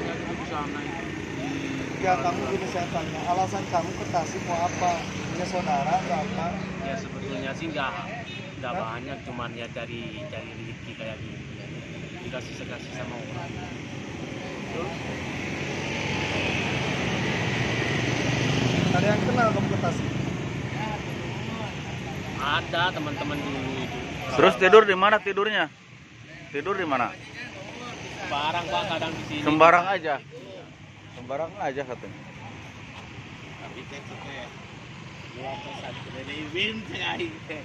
banyak itu di sana itu. Ya kamu gini saya tanya, alasan kamu ke Tasik mau apa? Punya saudara atau apa? ya sebetulnya sih nggak nggak banyak cuman ya dari dari rezeki kayak gini dikasih sekasih sama orang Ada yang kenal kamu ke Tasik? ada teman-teman dulu itu Terus tidur di mana tidurnya? Tidur di mana? Barang pak kadang di sini Sembarang aja. Sembarang aja katanya. tapi teh teh teh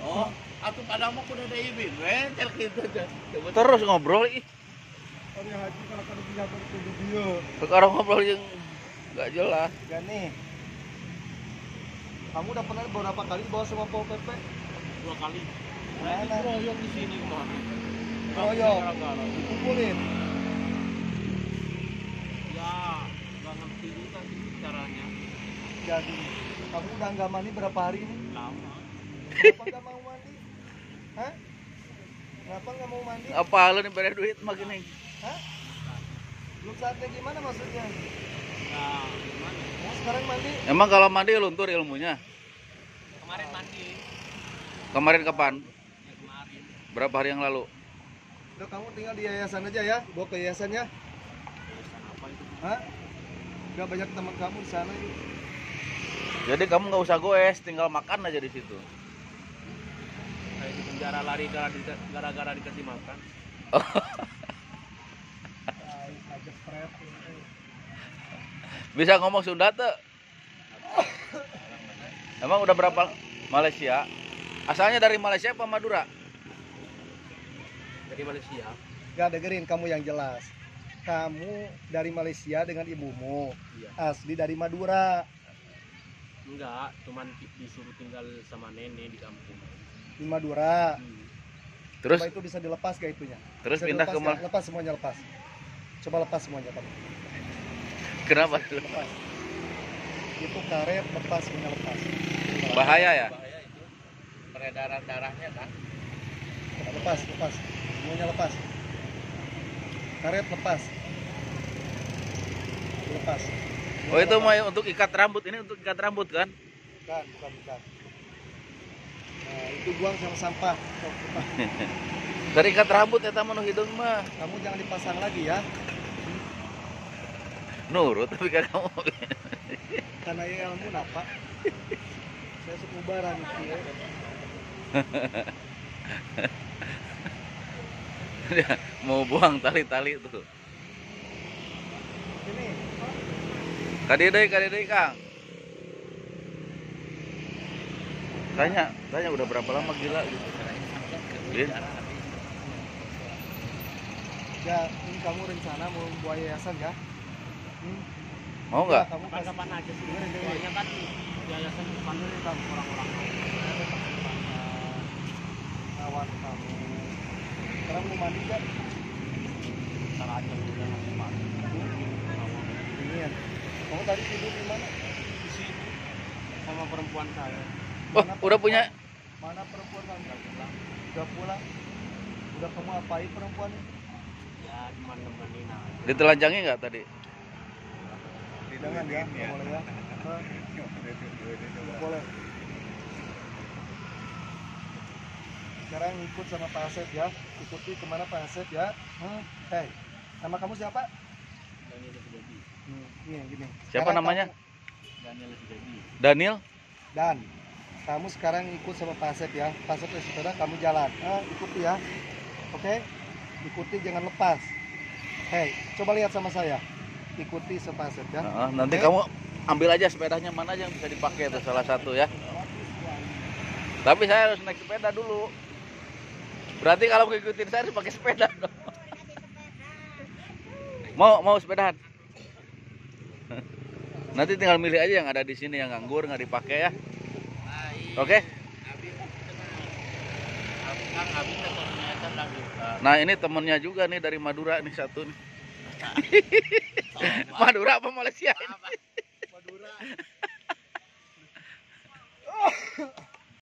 oh aku kadang mau kuda ada ibin rentel gitu Terus ngobrol ih. Sekarang ngobrol yang nggak jelas. Ya nih. Kamu udah pernah beberapa kali bawa sama Pol PP? dua kali nah, royok di sini kemarin Royok. Gara-gara. Dikumpulin. ya nggak ngerti juga sih caranya Jadi, kamu udah nggak mandi berapa hari ini? lama Kenapa nggak mau mandi? Hah? Kenapa nggak mau mandi? Apa lu nih beri duit makin nih? Hah? Belum saatnya gimana maksudnya? nah gimana sekarang mandi? Emang kalau mandi luntur ilmunya? kemarin mandi Kemarin kapan? ya kemarin Berapa hari yang lalu? Udah kamu tinggal di yayasan aja ya, bawa ke yayasannya. Alasan apa itu Hah? Gak banyak teman kamu di sana ini. Jadi kamu nggak usah goes, tinggal makan aja di situ. kayak di penjara lari gara- gara-gara dikasih makan. Bisa ngomong Sunda tuh? Emang udah berapa Malaysia? Asalnya dari Malaysia apa Madura? Dari Malaysia Gak dengerin kamu yang jelas. Kamu dari Malaysia dengan ibumu. iya Asli dari Madura. enggak cuman di- disuruh tinggal sama nenek di kampung Di Madura. hmm. Terus Coba itu bisa dilepas gak itunya? terus Bisa pindah ke dilepas Mal? Lepas semuanya lepas. Coba lepas semuanya kamu. Kenapa? Lepas. Itu karet lepas semuanya lepas. Bahaya ya? bahaya itu peredaran darahnya kan Lepas, lepas. Semuanya lepas. Karet lepas. Lepas. Oh itu mau untuk ikat rambut ini untuk ikat rambut kan? Bukan, bukan, bukan. Nah, itu buang sama sampah. Dari ikat rambut ya tamu hidung mah Kamu jangan dipasang lagi ya. nurut tapi kan kamu Karena ya ilmu napa. Saya suka ubaran itu ya. Dia mau buang tali-tali tuh. Ini Kadidai, kadidai Kang. Tanya, tanya udah berapa lama gila gitu. Iya. ya ini kamu rencana mau buat yayasan ya? Hmm. Mau nggak? Ya, kamu kapan aja sih dengerin. soalnya kan yayasan kan orang-orang kawan kamu. Sekarang mau mandi kan? ntar aja udah ngasih makan Ini ya. Kamu tadi tidur di mana? di sini sama perempuan saya Oh, udah punya Mana perempuan kamu? Udah pulang. Udah kamu apain perempuan ya cuma nemenin aja ditelanjangi nggak tadi? Jangan ya, nggak boleh ya. Nggak boleh. Sekarang ikut sama Pak Asep ya. Ikuti ke mana Pak Asep ya. Hmm. Hei, nama kamu siapa? Daniel Sudadi Hmm, ini gini. Siapa Sekarang namanya? kamu- Daniel Sudadi Daniel? Dan kamu sekarang ikut sama Pak Asep ya. Pak Asep saudara kamu jalan. Ah, ikuti ya. Oke? Ikuti jangan lepas. Hei, coba lihat sama saya. Ikuti sama Pak Asep ya. Heeh, nanti kamu ambil aja sepedanya mana aja yang bisa dipakai itu salah satu ya. Tapi saya harus naik sepeda dulu. Berarti kalau ngikutin saya harus pakai sepeda dong. Mau mau sepedahan? Nanti tinggal milih aja yang ada di sini yang nganggur nggak dipakai ya. Oke? lagi Nah ini temennya juga nih dari Madura nih satu nih. Madura apa Malaysia? ini? Madura.